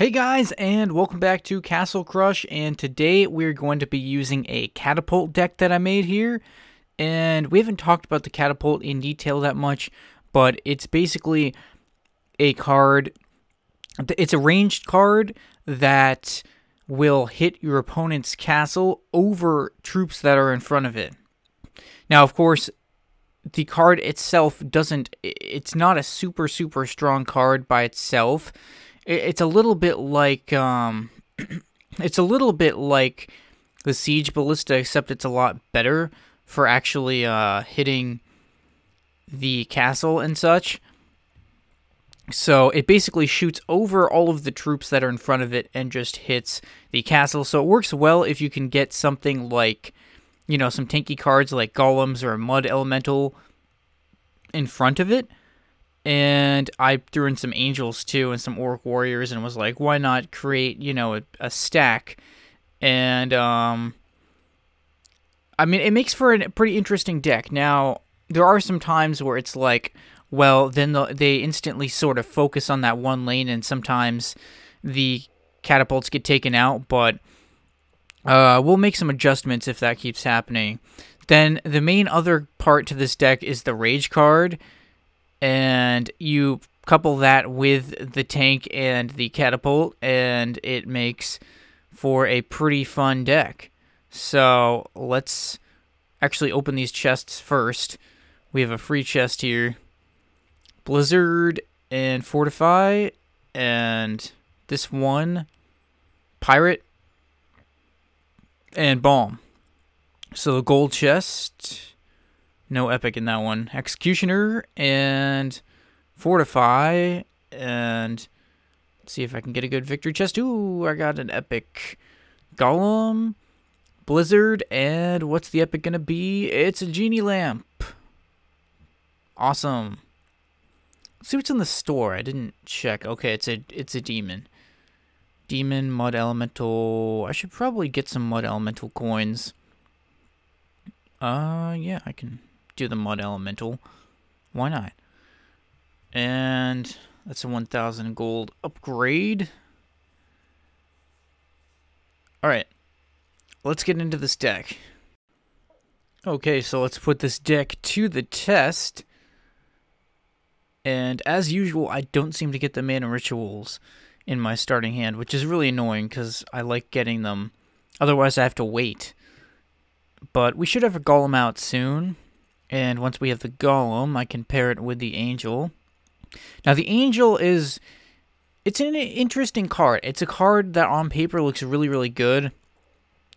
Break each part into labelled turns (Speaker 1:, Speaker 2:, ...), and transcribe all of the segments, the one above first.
Speaker 1: Hey guys, and welcome back to Castle Crush. And today we're going to be using a catapult deck that I made here. And we haven't talked about the catapult in detail that much, but it's basically a card. It's a ranged card that will hit your opponent's castle over troops that are in front of it. Now, of course, the card itself doesn't. It's not a super, super strong card by itself it's a little bit like um, it's a little bit like the siege ballista, except it's a lot better for actually uh, hitting the castle and such. So it basically shoots over all of the troops that are in front of it and just hits the castle. So it works well if you can get something like, you know, some tanky cards like golems or a mud elemental in front of it and I threw in some angels too and some orc warriors and was like, why not create, you know, a, a stack? And um I mean, it makes for a pretty interesting deck. Now, there are some times where it's like, well, then the, they instantly sort of focus on that one lane, and sometimes the catapults get taken out, but uh, we'll make some adjustments if that keeps happening. Then the main other part to this deck is the Rage card, and you couple that with the tank and the catapult, and it makes for a pretty fun deck. So let's actually open these chests first. We have a free chest here. Blizzard and Fortify, and this one, Pirate, and Balm. So the gold chest no epic in that one. Executioner and Fortify and see if I can get a good victory chest. Ooh, I got an epic Golem, Blizzard, and what's the epic gonna be? It's a genie lamp. Awesome. See what's in the store. I didn't check. Okay, it's a it's a demon. Demon, mud elemental. I should probably get some mud elemental coins. Uh yeah, I can do the Mud Elemental. Why not? And that's a 1,000 gold upgrade. Alright, let's get into this deck. Okay, so let's put this deck to the test. And as usual, I don't seem to get the mana rituals in my starting hand, which is really annoying because I like getting them. Otherwise, I have to wait. But we should have a golem out soon. And once we have the golem, I can pair it with the angel. Now the angel is it's an interesting card. It's a card that on paper looks really really good,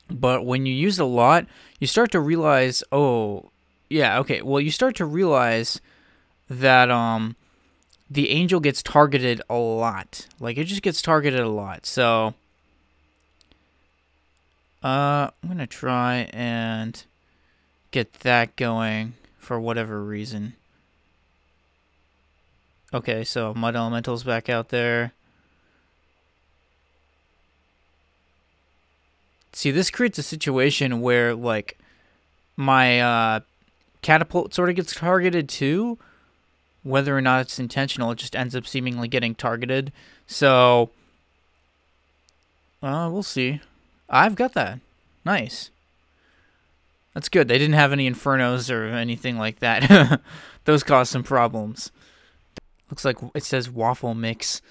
Speaker 1: but when you use it a lot, you start to realize, oh, yeah, okay. Well, you start to realize that um the angel gets targeted a lot. Like it just gets targeted a lot. So uh I'm going to try and get that going for whatever reason. Okay, so Mud Elemental's back out there. See, this creates a situation where, like, my uh, catapult sort of gets targeted too. Whether or not it's intentional, it just ends up seemingly getting targeted. So, uh, we'll see. I've got that. Nice. That's good. They didn't have any infernos or anything like that. Those caused some problems. Looks like it says waffle mix.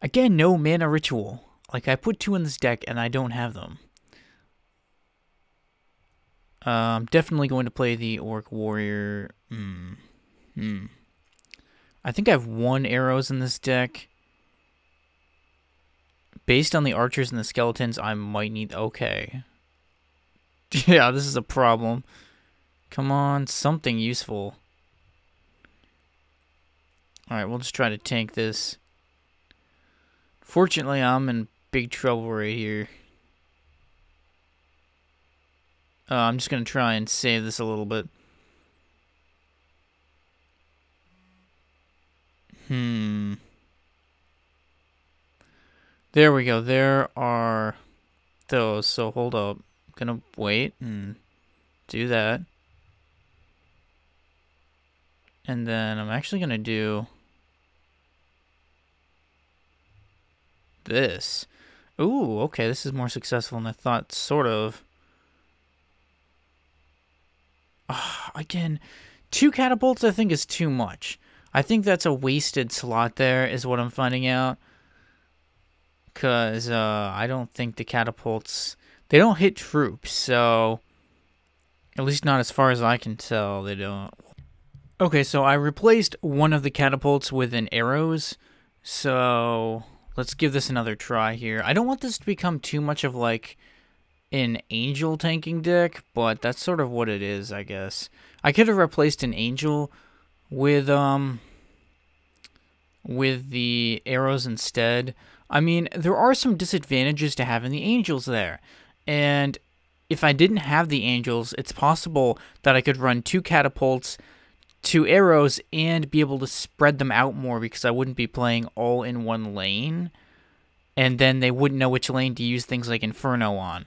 Speaker 1: Again, no mana ritual. Like I put two in this deck and I don't have them. Uh, I'm definitely going to play the Orc Warrior. Hmm. Hmm. I think I have one arrows in this deck. Based on the archers and the skeletons, I might need... Okay. Yeah, this is a problem. Come on, something useful. Alright, we'll just try to tank this. Fortunately, I'm in big trouble right here. Uh, I'm just going to try and save this a little bit. Hmm. There we go. There are those. So hold up gonna wait and do that. And then I'm actually gonna do this? Ooh, okay, this is more successful than I thought, sort of. Uh, again, two catapults I think is too much. I think that's a wasted slot there, is what I'm finding out. Because uh, I don't think the catapults... They don't hit troops, so... At least not as far as I can tell, they don't. Okay, so I replaced one of the catapults with an arrows. So let's give this another try here. I don't want this to become too much of like an angel tanking deck, but that's sort of what it is, I guess. I could have replaced an angel with um with the arrows instead. I mean, there are some disadvantages to having the angels there. And if I didn't have the angels, it's possible that I could run two catapults, two arrows, and be able to spread them out more because I wouldn't be playing all in one lane. And then they wouldn't know which lane to use things like Inferno on.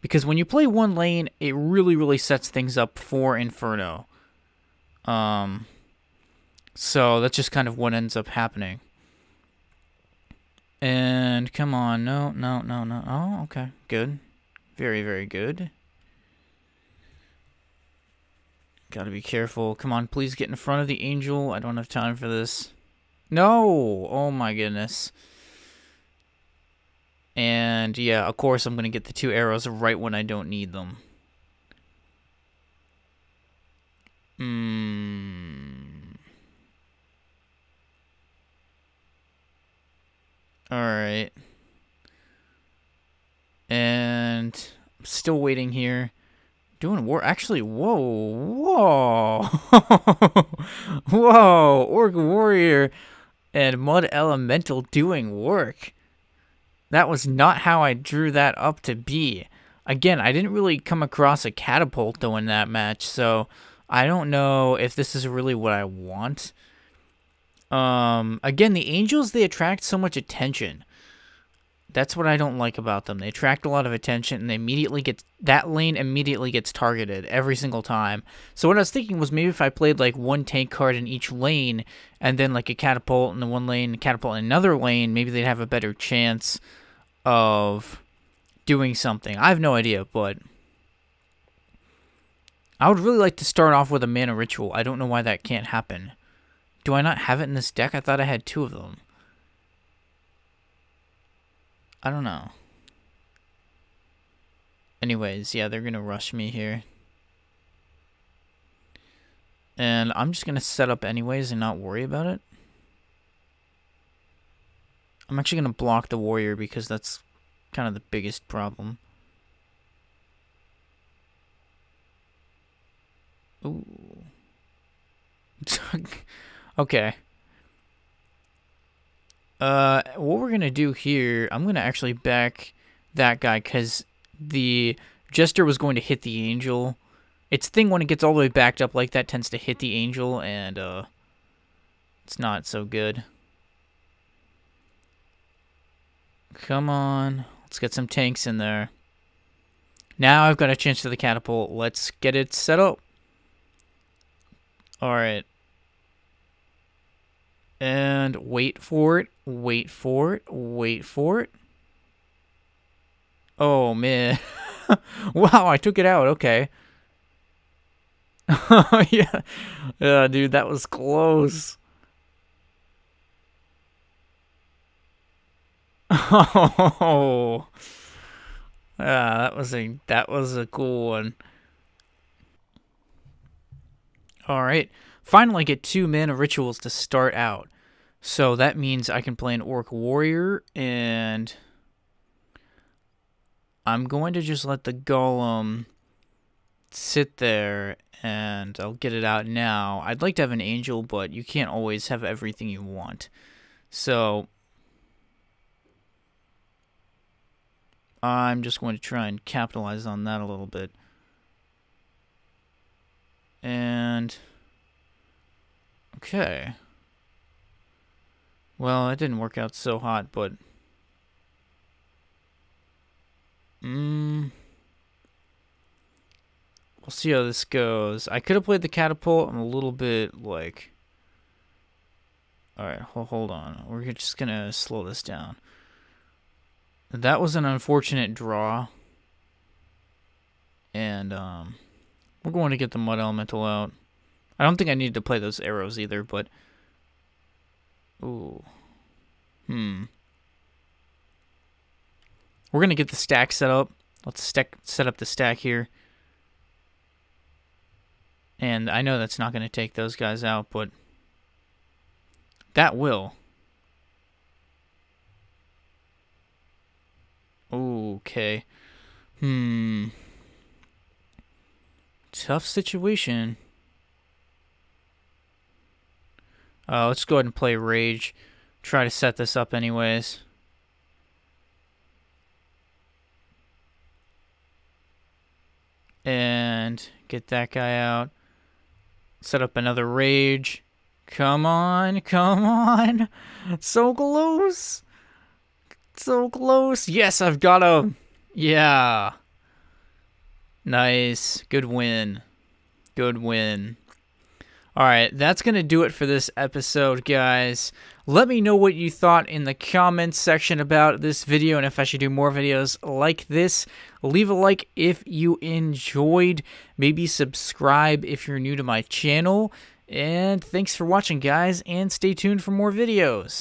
Speaker 1: Because when you play one lane, it really, really sets things up for Inferno. Um, so that's just kind of what ends up happening. And come on, no, no, no, no. Oh, okay, good. Very, very good. Gotta be careful. Come on, please get in front of the angel. I don't have time for this. No! Oh my goodness. And yeah, of course I'm to get the two arrows right when I don't need them. Hmm. Alright. And still waiting here. Doing war. Actually, whoa. Whoa. whoa. Orc Warrior and Mud Elemental doing work. That was not how I drew that up to be. Again, I didn't really come across a catapult though in that match, so I don't know if this is really what I want. Um, again, the angels they attract so much attention. That's what I don't like about them. They attract a lot of attention and they immediately get that lane immediately gets targeted every single time. So what I was thinking was maybe if I played like one tank card in each lane and then like a catapult in the one lane, catapult in another lane, maybe they'd have a better chance of doing something. I have no idea, but I would really like to start off with a mana ritual. I don't know why that can't happen. Do I not have it in this deck? I thought I had two of them. I don't know. Anyways, yeah, they're going to rush me here. And I'm just going to set up anyways and not worry about it. I'm actually going to block the warrior because that's kind of the biggest problem. Ooh. okay. Uh, what we're gonna do here, I'm gonna actually back that guy because the jester was going to hit the angel. Its thing when it gets all the way backed up like that tends to hit the angel, and uh, it's not so good. Come on, let's get some tanks in there. Now I've got a chance to the catapult. Let's get it set up. Alright. And wait for it, wait for it, wait for it. Oh, man. wow, I took it out. Okay. yeah. Yeah, dude, that was close. Oh. Yeah, that was a that was a cool one. All right. Finally get two mana rituals to start out. So that means I can play an Orc Warrior, and I'm going to just let the Golem sit there, and I'll get it out now. I'd like to have an Angel, but you can't always have everything you want. So I'm just going to try and capitalize on that a little bit. And... Okay. Well, it didn't work out so hot, but... Mmm... We'll see how this goes. I could have played the catapult. I'm a little bit, like... Alright, hold on. We're just gonna slow this down. that was an unfortunate draw. And um, we're going to get the Mud Elemental out. I don't think I need to play those arrows either, but... Ooh. Hmm. We're going to get the stack set up. Let's stack, set up the stack here. And I know that's not going to take those guys out, but that will. Okay. Hmm. Tough situation. Uh, let's go ahead and play Rage. Try to set this up anyways. And get that guy out. Set up another Rage. Come on, come on. So close. So close. Yes, I've got him. Yeah. Nice. Good win. Good win. All right, that's going to do it for this episode, guys. Let me know what you thought in the comments section about this video and if I should do more videos like this. Leave a like if you enjoyed. Maybe subscribe if you're new to my channel. And thanks for watching, guys, and stay tuned for more videos.